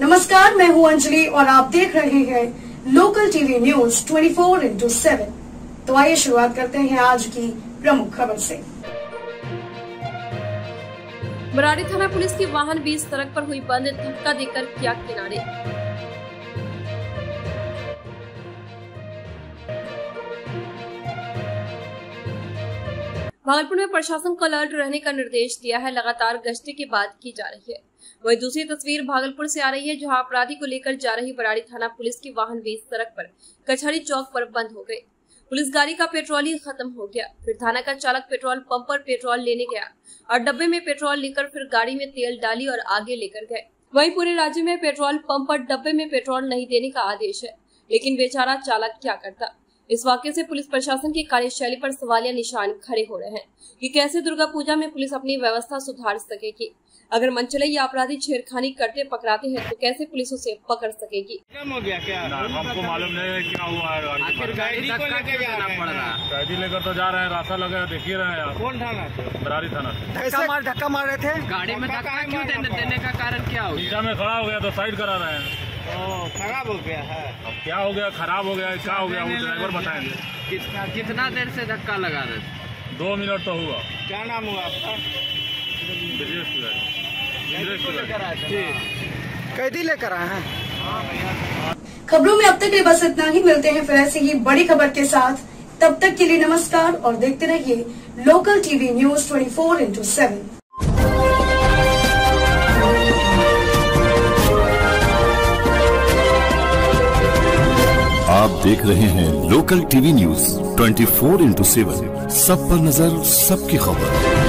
नमस्कार, मैं हूँ अंजलि और आप देख रहे हैं local TV news 24 four into seven तो आइए शुरुआत करते हैं आज की प्रमुख खबर से। बराड़ी थाना पुलिस के वाहन बीच सड़क पर हुई बंद धक्का देकर किया किनारे। भागलपुर में प्रशासन को अलर्ट रहने का निर्देश दिया है। लगातार गश्ती की बात की जा रही है। वही दूसरी तस्वीर भागलपुर से आ रही है, जहाँ अपराधी को लेकर जा रही बराड़ी थाना पुलिस की वाहन बीच सड़क पर कचहरी चौक पर बंद हो गई। पुलिस गाड़ी का पेट्रोल ही खत्म हो गया। फिर थाना का चालक पेट्रोल पंप पर पेट्रोल लेने गया और डब्बे में पेट्रोल लेकर फिर गाड़ी में तेल डाली और आगे लेकर गए। वहीं पूरे राज्य में पेट्रोल पंप पर डब्बे में पेट्रोल नहीं देने का आदेश है, लेकिन बेचारा चालक क्या करता? इस वाक्य से पुलिस प्रशासन की कार्यशैली पर सवालिया निशान खड़े हो रहे हैं कि कैसे दुर्गा पूजा में पुलिस अपनी व्यवस्था सुधार सकेगी? अगर मनचले या अपराधी छेड़खानी करते पकड़ाते हैं तो कैसे पुलिस उसे पकड़ सकेगी? कम हो गया क्या? हमको मालूम नहीं है क्या हुआ है आखिर बारे को लेके जा रहे पड़ रहा हैं। कैदी लेकर तो जा रहे हैं रास्ता लगा देख ही रहे हैं कौन थाना बरारी थाना धक्का मार धक्का मार रहे थे? गाड़ी में धक्का क्यों देने, का कारण क्या हो में खड़ा हो गया तो साइड करा रहे हैं। खराब हो गया है। अब क्या हो गया? खराब हो गया क्या हो गया? वो ड्राइवर बताएँगे। कितना कितना देर से धक्का लगा रहे थे? दो मिनट तो हुआ। क्या नाम हुआ आपका? कैदी लेकर आए हैं। खबरों में अब तक के लिए बस इतना ही। मिलते हैं फिर ऐसी ही बड़ी खबर के साथ। तब तक के लिए नमस्कार और देखते रहिए local TV news 24 four into seven आप देख रहे हैं local TV news 24 four into seven. सब पर नज़र, सबकी खबर।